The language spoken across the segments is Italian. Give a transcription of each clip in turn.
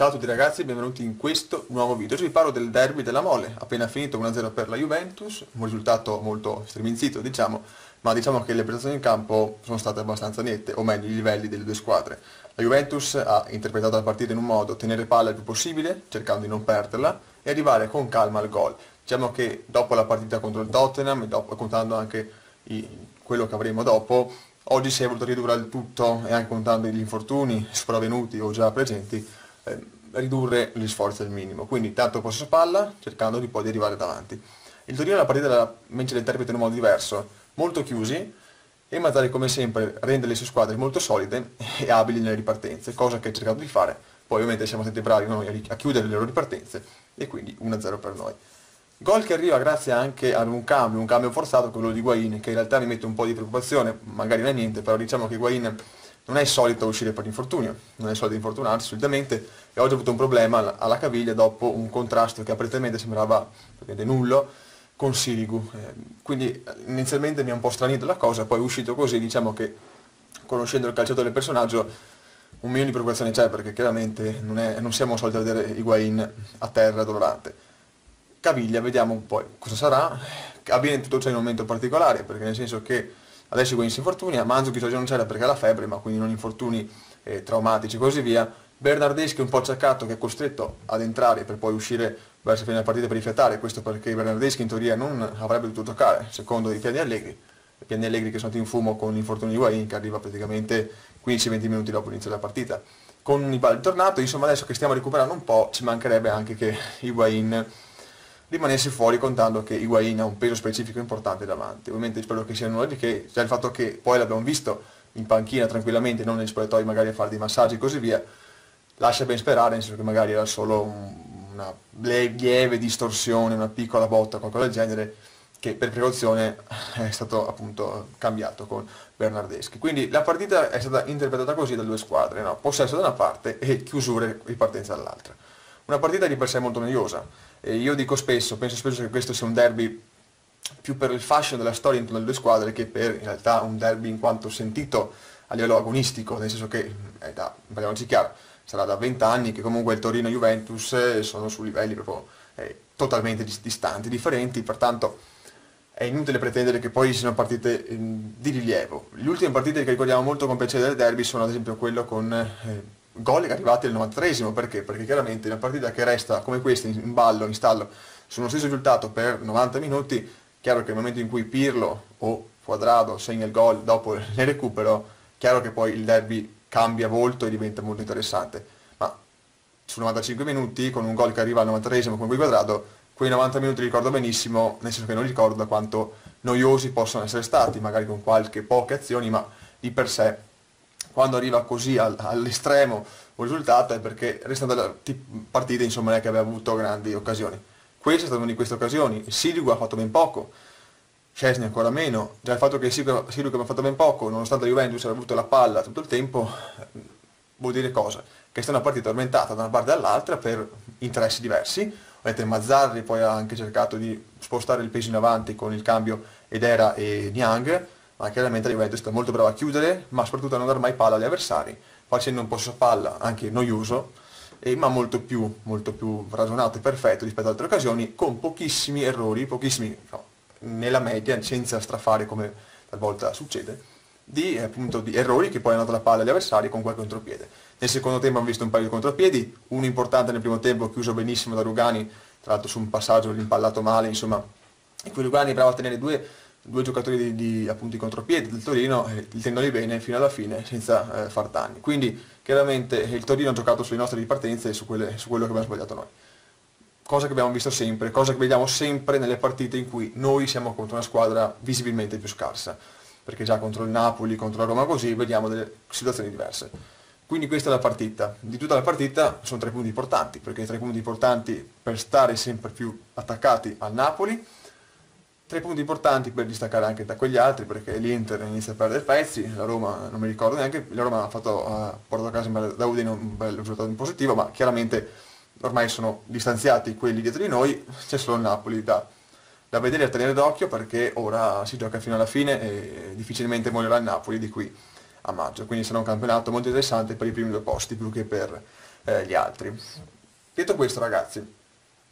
Ciao a tutti ragazzi, benvenuti in questo nuovo video. Oggi vi parlo del derby della Mole, appena finito 1-0 per la Juventus, un risultato molto striminzito diciamo, ma diciamo che le prestazioni in campo sono state abbastanza nette, o meglio i livelli delle due squadre. La Juventus ha interpretato la partita in un modo, tenere palla il più possibile, cercando di non perderla, e arrivare con calma al gol. Diciamo che dopo la partita contro il Tottenham, e dopo, contando anche i, quello che avremo dopo, oggi si è voluto ridurre il tutto, e anche contando gli infortuni sopravvenuti o già presenti, ridurre gli sforzi al minimo. Quindi tanto possesso palla, cercando di poi arrivare davanti. Il Torino la partita la vince l'interprete in un modo diverso, molto chiusi, e Mazzari come sempre rende le sue squadre molto solide e abili nelle ripartenze, cosa che ha cercato di fare. Poi ovviamente siamo stati bravi noi a chiudere le loro ripartenze e quindi 1-0 per noi. Gol che arriva grazie anche ad un cambio, un cambio forzato, quello di Guain, che in realtà mi mette un po' di preoccupazione, magari non è niente, però diciamo che Guain non è solito uscire per infortunio, non è solito infortunarsi solitamente e oggi ha avuto un problema alla caviglia dopo un contrasto che apparentemente sembrava nullo con Sirigu. Eh, quindi inizialmente mi ha un po' stranito la cosa, poi è uscito così, diciamo che conoscendo il calciatore del personaggio un minimo di preoccupazione c'è perché chiaramente non, è, non siamo soliti a vedere Higuain a terra dolorante. Caviglia, vediamo poi cosa sarà. Avviene tutto ciò in un momento particolare perché nel senso che adesso Higuain si infortuna, Manzukic oggi non c'era perché ha la febbre ma quindi non infortuni eh, traumatici e così via. Bernardeschi un po' acciaccato che è costretto ad entrare per poi uscire verso fine della partita per rifiatare, questo perché Bernardeschi in teoria non avrebbe dovuto toccare, secondo i piani allegri, i piani allegri che sono in fumo con l'infortunio di Guain che arriva praticamente 15-20 minuti dopo l'inizio della partita. Con il tornato, insomma adesso che stiamo recuperando un po', ci mancherebbe anche che Higuain rimanesse fuori contando che Higuain ha un peso specifico importante davanti. Ovviamente spero che sia nulla di che, già il fatto che poi l'abbiamo visto in panchina tranquillamente, non negli spogliatoi magari a fare dei massaggi e così via, lascia ben sperare, nel senso che magari era solo una lieve distorsione, una piccola botta, qualcosa del genere, che per precauzione è stato appunto cambiato con Bernardeschi. Quindi la partita è stata interpretata così da due squadre, no? possesso da una parte e chiusure ripartenza dall'altra. Una partita di per sé molto noiosa. E io dico spesso, penso spesso che questo sia un derby più per il fascino della storia intorno alle due squadre che per in realtà un derby in quanto sentito a livello agonistico, nel senso che, è da, parliamoci chiaro, sarà da 20 anni che comunque il Torino e Juventus eh, sono su livelli proprio eh, totalmente distanti, differenti, pertanto è inutile pretendere che poi siano partite eh, di rilievo. Le ultime partite che ricordiamo molto con piacere del derby sono ad esempio quello con eh, gol arrivati al 93esimo, perché? Perché chiaramente una partita che resta come questa in ballo, in stallo, sullo stesso risultato per 90 minuti, chiaro che nel momento in cui Pirlo o Quadrado segna il gol dopo il recupero, chiaro che poi il derby cambia volto e diventa molto interessante. Ma su 95 minuti, con un gol che arriva al 93esimo con quel quadrato, quei 90 minuti li ricordo benissimo, nel senso che non ricordo quanto noiosi possono essere stati, magari con qualche poche azioni, ma di per sé, quando arriva così al, all'estremo un risultato è perché restando la partita insomma non è che aveva avuto grandi occasioni. Questa è stata una di queste occasioni, Sirigu ha fatto ben poco, Cesni ancora meno, già il fatto che Sirigu abbia fatto ben poco, nonostante la Juventus abbia avuto la palla tutto il tempo, vuol dire cosa? Che è stata una partita tormentata da una parte all'altra per interessi diversi, ovviamente Mazzarri poi ha anche cercato di spostare il peso in avanti con il cambio Edera e Niang, ma chiaramente la Juventus è molto brava a chiudere, ma soprattutto a non dar mai palla agli avversari, facendo un possesso palla anche noioso, eh, ma molto più, molto più ragionato e perfetto rispetto ad altre occasioni, con pochissimi errori, pochissimi, no, nella media, senza strafare come talvolta succede, di, appunto, di errori che poi hanno dato la palla agli avversari con qualche contropiede. Nel secondo tempo abbiamo visto un paio di contropiedi, uno importante nel primo tempo chiuso benissimo da Rugani, tra l'altro su un passaggio rimpallato male, insomma, in cui Rugani è bravo a tenere due, due giocatori di, di, appunto, di contropiedi del Torino, e li tengono bene fino alla fine senza eh, far danni. Quindi chiaramente il Torino ha giocato sulle nostre ripartenze e su, quelle, su quello che abbiamo sbagliato noi cosa che abbiamo visto sempre, cosa che vediamo sempre nelle partite in cui noi siamo contro una squadra visibilmente più scarsa, perché già contro il Napoli, contro la Roma così, vediamo delle situazioni diverse. Quindi questa è la partita. Di tutta la partita sono tre punti importanti, perché tre punti importanti per stare sempre più attaccati al Napoli, tre punti importanti per distaccare anche da quegli altri, perché l'Inter inizia a perdere pezzi, la Roma non mi ricordo neanche, la Roma ha fatto, ha portato a casa da Udine un bel risultato in positivo, ma chiaramente ormai sono distanziati quelli dietro di noi, c'è solo il Napoli da, da vedere e tenere d'occhio perché ora si gioca fino alla fine e difficilmente morirà il Napoli di qui a maggio, quindi sarà un campionato molto interessante per i primi due posti più che per eh, gli altri. Detto questo ragazzi,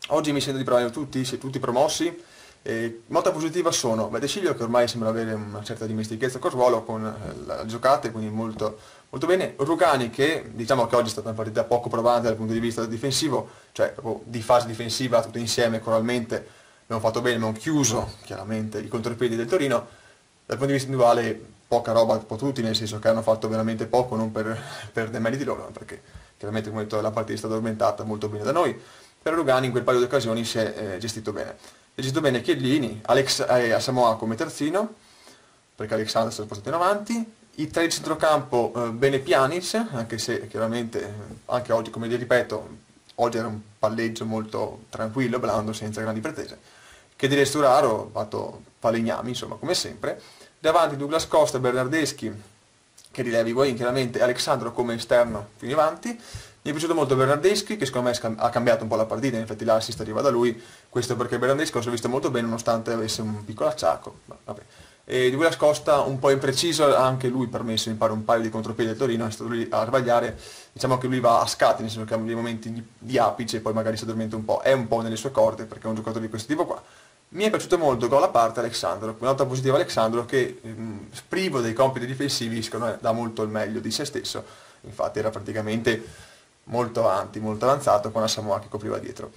oggi mi sento di parlare tutti, siete tutti promossi, e nota positiva sono Vedeciglio che ormai sembra avere una certa dimestichezza col ruolo, con eh, la giocate, quindi molto, molto bene. Rugani che diciamo che oggi è stata una partita poco provante dal punto di vista difensivo, cioè di fase difensiva tutto insieme coralmente abbiamo fatto bene, abbiamo chiuso chiaramente i contropiedi del Torino. Dal punto di vista individuale poca roba potuti, nel senso che hanno fatto veramente poco, non per, per demeriti loro, perché chiaramente come detto la partita è stata addormentata molto bene da noi, però Rugani in quel paio di occasioni si è eh, gestito bene. È bene Chiellini, Alex, eh, Samoa come terzino, perché Alexander si è spostato in avanti, i tre di centrocampo eh, bene Pjanic, anche se chiaramente eh, anche oggi, come vi ripeto, oggi era un palleggio molto tranquillo, blando, senza grandi pretese, che di Resturaro ha fatto falegnami, insomma, come sempre. Davanti Douglas Costa Bernardeschi, che rilevi Higuain chiaramente, Alexandro come esterno in avanti. Mi è piaciuto molto Bernardeschi, che secondo me ha cambiato un po' la partita, infatti l'assist arriva da lui, questo perché Bernardeschi l'ho visto molto bene nonostante avesse un piccolo acciacco. Vabbè. E Douglas Costa un po' impreciso, anche lui permesso mi pare un paio di contropiedi del Torino, è stato lui a sbagliare, diciamo che lui va a scatti, nel senso che ha dei momenti di, di apice e poi magari si addormenta un po', è un po' nelle sue corde perché è un giocatore di questo tipo qua. Mi è piaciuto molto gol a parte Alexandro, una nota positiva Alexandro che mh, privo dei compiti difensivi secondo me dà molto il meglio di se stesso, infatti era praticamente molto avanti, molto avanzato con la Samoa che copriva dietro.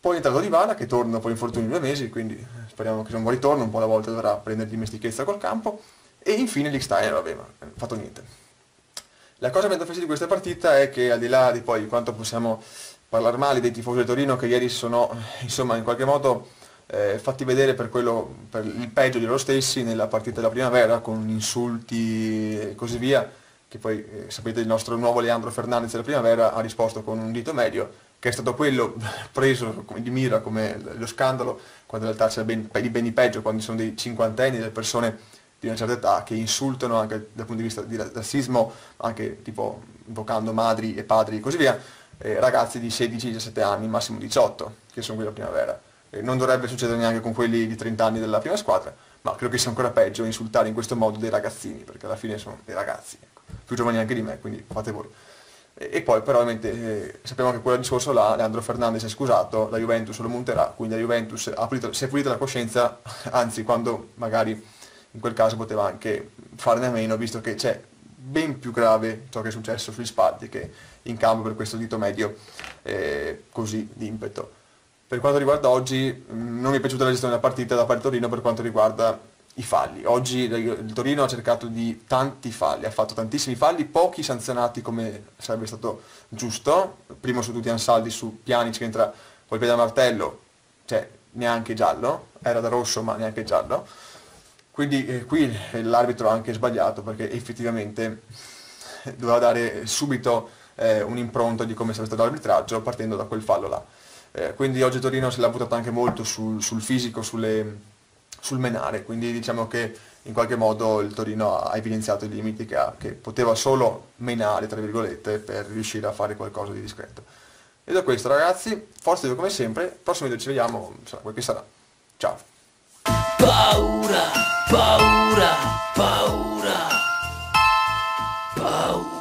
Poi è entrato Dybala che torna per infortuni in due mesi, quindi speriamo che sia un buon ritorno, un po' alla volta dovrà prendere dimestichezza col campo. E infine l'Iksteiner, vabbè, ma ha fatto niente. La cosa ha di questa partita è che al di là di poi quanto possiamo parlare male dei tifosi del Torino che ieri sono insomma in qualche modo eh, fatti vedere per, quello, per il peggio di loro stessi nella partita della primavera con insulti e così via, che poi eh, sapete il nostro nuovo Leandro Fernandez della primavera ha risposto con un dito medio che è stato quello preso di mira come lo scandalo, quando in realtà c'è ben, di ben peggio, quando ci sono dei cinquantenni, delle persone di una certa età che insultano anche dal punto di vista di razzismo, anche tipo invocando madri e padri e così via, eh, ragazzi di 16-17 anni, massimo 18, che sono quelli della primavera. Eh, non dovrebbe succedere neanche con quelli di 30 anni della prima squadra, ma credo che sia ancora peggio insultare in questo modo dei ragazzini, perché alla fine sono dei ragazzi, ecco. Più giovani anche di me, quindi fate voi. E, poi però ovviamente eh, sappiamo che quel discorso là, Leandro Fernandez è scusato, la Juventus lo monterà, quindi la Juventus ha pulito, si è pulita la coscienza, anzi quando magari in quel caso poteva anche farne a meno, visto che c'è ben più grave ciò che è successo sugli spalti che in campo per questo dito medio eh, così di impeto. Per quanto riguarda oggi, non mi è piaciuta la gestione della partita da parte Torino per quanto riguarda i falli. Oggi il Torino ha cercato di tanti falli, ha fatto tantissimi falli, pochi sanzionati come sarebbe stato giusto. Primo su tutti Ansaldi su Pjanic che entra col piede a martello, cioè neanche giallo, era da rosso ma neanche giallo. Quindi eh, qui l'arbitro ha anche sbagliato perché effettivamente doveva dare subito eh, un'impronta di come sarebbe stato l'arbitraggio partendo da quel fallo là. Eh, quindi oggi Torino se l'ha buttata anche molto sul, sul fisico, sulle sul menare, quindi diciamo che in qualche modo il Torino ha evidenziato i limiti che ha, che poteva solo menare, tra virgolette, per riuscire a fare qualcosa di discreto. E da questo ragazzi, forza come sempre, prossimo video ci vediamo, sarà quel che sarà. Ciao! Paura, paura, paura, paura.